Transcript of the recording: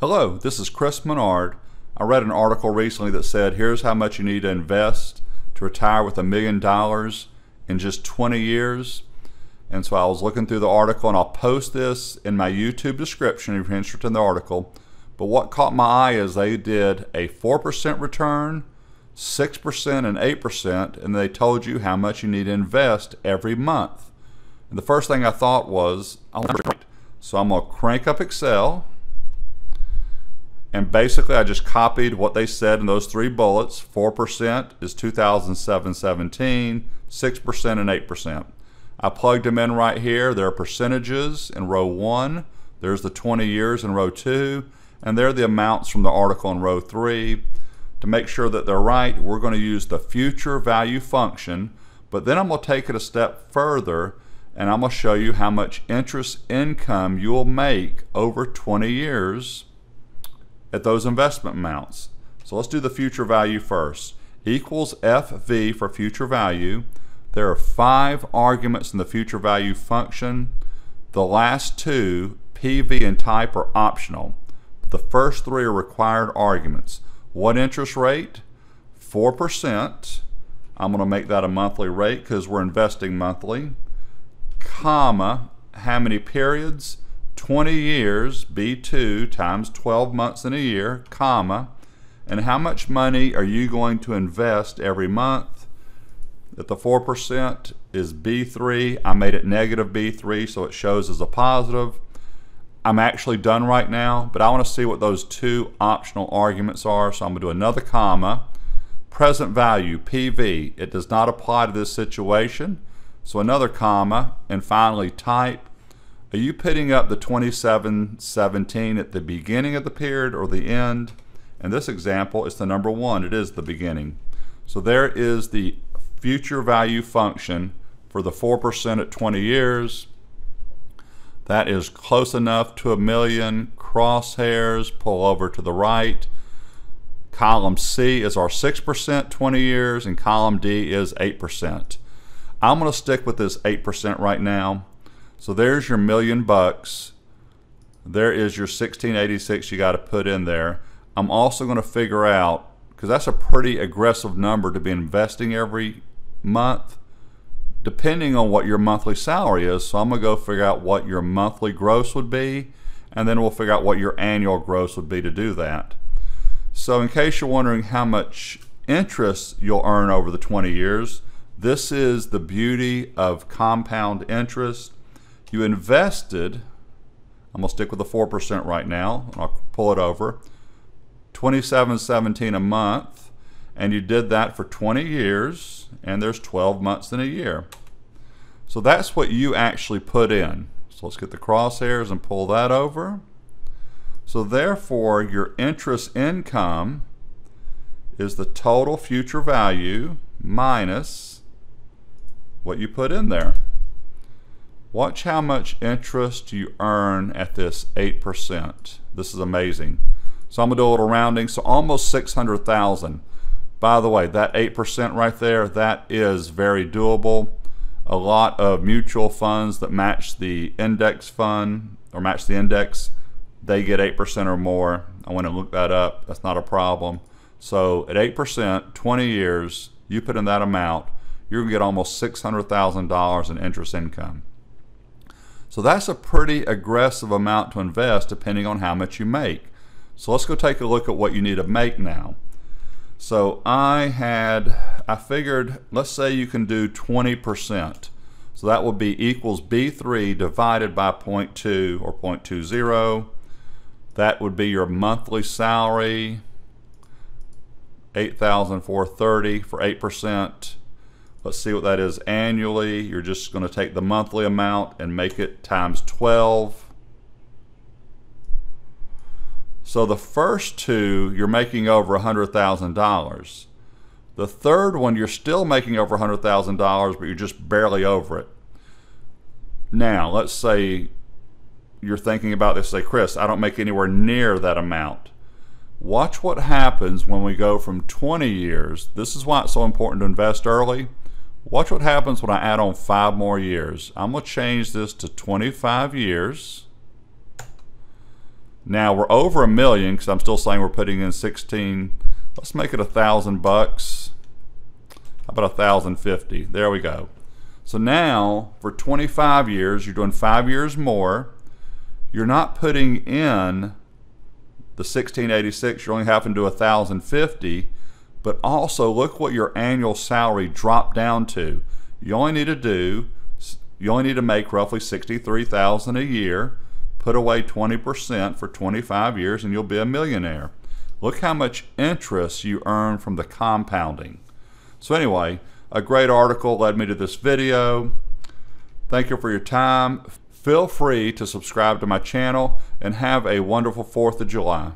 Hello, this is Chris Menard. I read an article recently that said here's how much you need to invest to retire with a million dollars in just 20 years. And so I was looking through the article, and I'll post this in my YouTube description if you're interested in the article. But what caught my eye is they did a 4% return, 6%, and 8%, and they told you how much you need to invest every month. And the first thing I thought was, so I'm going to crank up Excel and basically, I just copied what they said in those three bullets. 4% is 2007 17, 6% and 8%. I plugged them in right here. There are percentages in row 1. There's the 20 years in row 2. And there are the amounts from the article in row 3. To make sure that they're right, we're going to use the future value function. But then I'm going to take it a step further and I'm going to show you how much interest income you'll make over 20 years at those investment amounts. So let's do the future value first. Equals FV for future value. There are five arguments in the future value function. The last two, PV and type, are optional. The first three are required arguments. What interest rate? 4%. I'm going to make that a monthly rate because we're investing monthly. Comma, how many periods? 20 years, B2 times 12 months in a year, comma, and how much money are you going to invest every month? If the 4% is B3, I made it negative B3 so it shows as a positive. I'm actually done right now, but I want to see what those two optional arguments are, so I'm going to do another comma. Present value, PV, it does not apply to this situation, so another comma, and finally type, are you putting up the 2717 at the beginning of the period or the end? In this example, it's the number one. It is the beginning. So there is the future value function for the 4% at 20 years. That is close enough to a million. Crosshairs, pull over to the right. Column C is our 6% 20 years, and column D is 8%. I'm going to stick with this 8% right now. So there's your million bucks. There is your 1686 you got to put in there. I'm also going to figure out, because that's a pretty aggressive number to be investing every month, depending on what your monthly salary is. So I'm going to go figure out what your monthly gross would be, and then we'll figure out what your annual gross would be to do that. So in case you're wondering how much interest you'll earn over the 20 years, this is the beauty of compound interest you invested, I'm going to stick with the 4% right now, I'll pull it over, 27.17 a month, and you did that for 20 years, and there's 12 months in a year. So that's what you actually put in. So let's get the crosshairs and pull that over. So therefore, your interest income is the total future value minus what you put in there. Watch how much interest you earn at this 8%. This is amazing. So I'm gonna do a little rounding, so almost 600,000. By the way, that 8% right there, that is very doable. A lot of mutual funds that match the index fund or match the index, they get 8% or more. I want to look that up. That's not a problem. So at 8%, 20 years, you put in that amount, you're going to get almost $600,000 in interest income. So that's a pretty aggressive amount to invest depending on how much you make. So let's go take a look at what you need to make now. So I had, I figured, let's say you can do 20%. So that would be equals B3 divided by 0.2 or 0.20. That would be your monthly salary, 8,430 for 8%. Let's see what that is annually. You're just going to take the monthly amount and make it times 12. So the first two, you're making over $100,000. The third one, you're still making over $100,000, but you're just barely over it. Now, let's say you're thinking about this, say, Chris, I don't make anywhere near that amount. Watch what happens when we go from 20 years. This is why it's so important to invest early. Watch what happens when I add on five more years. I'm going to change this to 25 years. Now we're over a million because I'm still saying we're putting in 16. Let's make it a thousand bucks. How about a thousand fifty? There we go. So now for 25 years, you're doing five years more. You're not putting in the 1686. You're only having to do a thousand fifty. But also look what your annual salary dropped down to. You only need to do. You only need to make roughly 63,000 a year put away 20% for 25 years and you'll be a millionaire. Look how much interest you earn from the compounding. So anyway, a great article led me to this video. Thank you for your time. Feel free to subscribe to my channel and have a wonderful 4th of July.